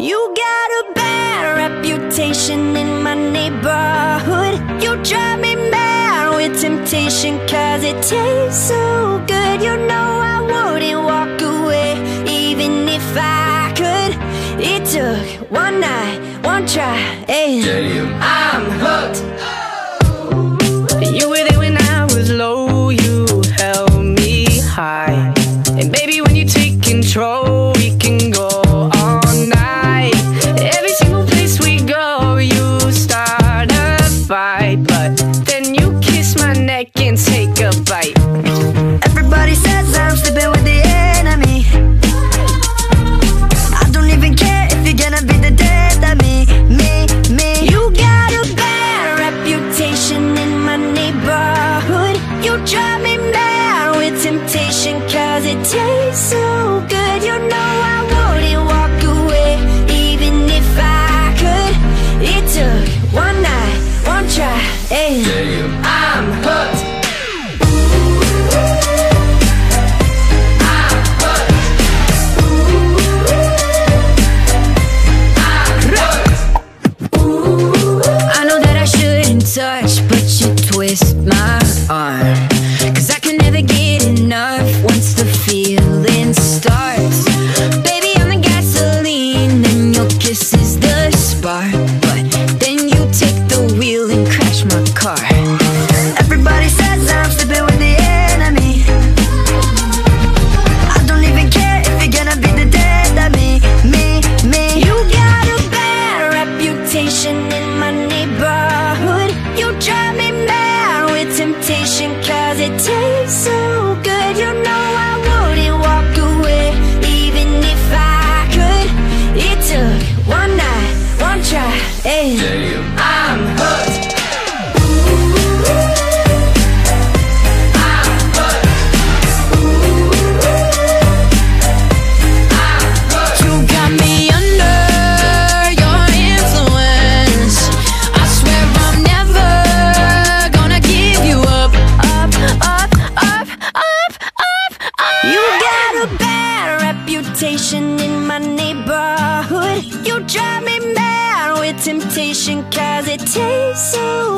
You got a bad reputation in my neighborhood. You drive me mad with temptation, cause it tastes so good. You know I wouldn't walk away, even if I could. It took one night, one try, and Damn. I'm hooked. You were there when I was low, then you kiss my neck and take a bite. Everybody says I'm sleeping with the enemy. I don't even care if you're gonna be the death of me, me, me. You got a bad reputation in my neighborhood. You drive reputation in my neighborhood. You drive me mad with temptation, cause it tastes so